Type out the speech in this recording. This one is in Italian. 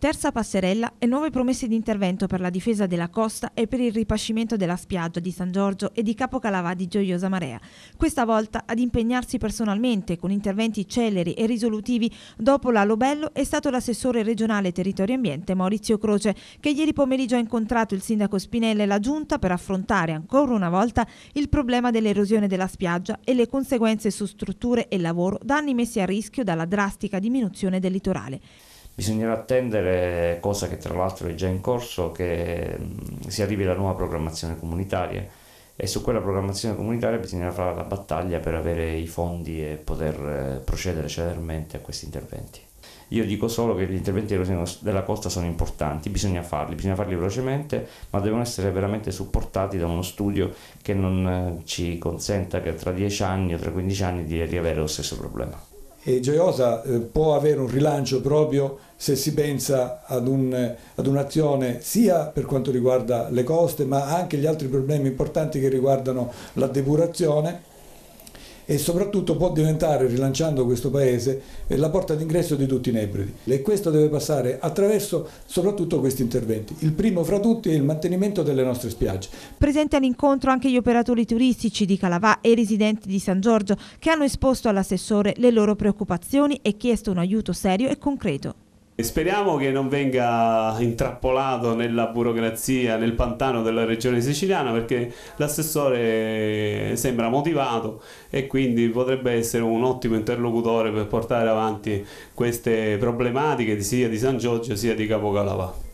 Terza passerella e nuove promesse di intervento per la difesa della costa e per il ripascimento della spiaggia di San Giorgio e di Capo Calavà di Gioiosa Marea. Questa volta ad impegnarsi personalmente con interventi celeri e risolutivi dopo la Lobello è stato l'assessore regionale territorio ambiente Maurizio Croce che ieri pomeriggio ha incontrato il sindaco Spinella e la giunta per affrontare ancora una volta il problema dell'erosione della spiaggia e le conseguenze su strutture e lavoro, danni messi a rischio dalla drastica diminuzione del litorale. Bisognerà attendere, cosa che tra l'altro è già in corso, che si arrivi alla nuova programmazione comunitaria e su quella programmazione comunitaria bisognerà fare la battaglia per avere i fondi e poter eh, procedere celermente a questi interventi. Io dico solo che gli interventi della costa sono importanti, bisogna farli, bisogna farli velocemente, ma devono essere veramente supportati da uno studio che non eh, ci consenta che tra 10 anni o tra 15 anni di riavere lo stesso problema. E Gioiosa eh, può avere un rilancio proprio se si pensa ad, un, ad, un'azione sia per quanto riguarda le coste ma anche gli altri problemi importanti che riguardano la depurazione e soprattutto può diventare, rilanciando questo paese, eh, la porta d'ingresso di tutti i nebridi. E questo deve passare attraverso soprattutto questi interventi. Il primo fra tutti è il mantenimento delle nostre spiagge. Presente all'incontro anche gli operatori turistici di Calavà e i residenti di San Giorgio che hanno esposto all'assessore le loro preoccupazioni e chiesto un aiuto serio e concreto. Speriamo che non venga intrappolato nella burocrazia, nel pantano della regione siciliana perché l'assessore sembra motivato e quindi potrebbe essere un ottimo interlocutore per portare avanti queste problematiche sia di San Giorgio sia di Capocalavà.